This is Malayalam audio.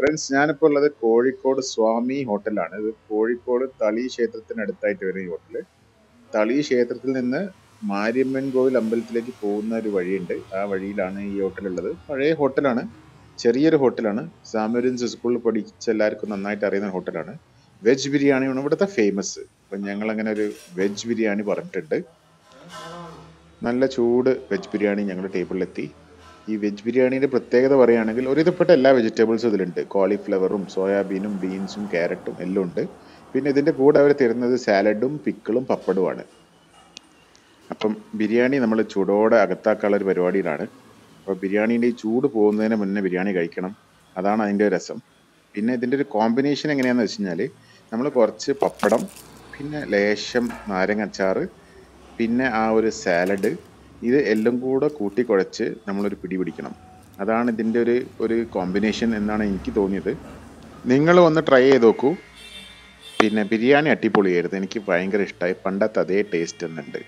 ഫ്രണ്ട്സ് ഞാനിപ്പോൾ ഉള്ളത് കോഴിക്കോട് സ്വാമി ഹോട്ടലാണ്. ഇത് കോഴിക്കോട് തളി ക്ഷേത്രത്തിനടുത്തായിട്ട് വരുന്ന ഈ ഹോട്ടൽ. തളി ക്ഷേത്രത്തിൽ നിന്ന് മാരിയമ്മൻ കോവിൽ അമ്പലത്തിലേക്ക് പോകുന്ന ഒരു വഴിയുണ്ട്. ആ വഴിയിലാണ് ഈ ഹോട്ടലുള്ളത്. പഴയ ഹോട്ടലാണ്. ചെറിയൊരു ഹോട്ടലാണ്. സാമരിയൻസ് സ്കൂളിൽ പഠിച്ച എല്ലാവർക്കും നന്നായിട്ട് അറിയുന്ന ഹോട്ടലാണ്. വെജ് ബിരിയാണിയാണ് ഇവിടുത്തെ ഫേമസ് അപ്പം ഞങ്ങൾ അങ്ങനെ ഒരു വെജ് ബിരിയാണി പറഞ്ഞിട്ടുണ്ട്. നല്ല ചൂട് വെജ് ബിരിയാണി ഞങ്ങളുടെ ടേബിളിലെത്തി. ഈ വെജ് ബിരിയാണിയുടെ പ്രത്യേകത പറയുകയാണെങ്കിൽ ഒരുവിധപ്പെട്ട എല്ലാ വെജിറ്റബിൾസും ഇതിലുണ്ട്. കോളിഫ്ലവറും സോയാബീനും ബീൻസും ക്യാരറ്റും എല്ലാം ഉണ്ട്. പിന്നെ ഇതിന്റെ കൂടെ അവർ തരുന്നത് സാലഡും പിക്കിളും പപ്പടുമാണ്. അപ്പം ബിരിയാണി നമ്മൾ ചൂടോടെ അകത്താക്കാനുള്ള ഒരു പരിപാടിയിലാണ്. അപ്പോൾ ബിരിയാണീന്റെ ഈ ചൂട് പോകുന്നതിന് മുന്നേ ബിരിയാണി കഴിക്കണം. അതാണ് അതിന്റെ രസം. പിന്നെ ഇതിന്റെ ഒരു കോമ്പിനേഷൻ എങ്ങനെയാണെന്ന് വെച്ച് കഴിഞ്ഞാൽ നമ്മൾ കുറച്ച് പപ്പടം പിന്നെ ലേശം നാരങ്ങ അച്ചാറ് പിന്നെ ആ ഒരു സാലഡ് ഇത് എല്ലാം കൂടെ കൂട്ടിക്കുഴച്ച് നമ്മളൊരു പിടി പിടിക്കണം. അതാണ് ഇതിന്റെ ഒരു ഒരു കോമ്പിനേഷൻ എന്നാണ് എനിക്ക് തോന്നിയത്. നിങ്ങൾ ഒന്ന് ട്രൈ ചെയ്ത് നോക്കൂ. പിന്നെ ബിരിയാണി അടിപൊളിയായിരുന്നു. എനിക്ക് ഭയങ്കര ഇഷ്ടമായി പണ്ടത്തെ അതേ ടേസ്റ്റ് തന്നെയുണ്ട്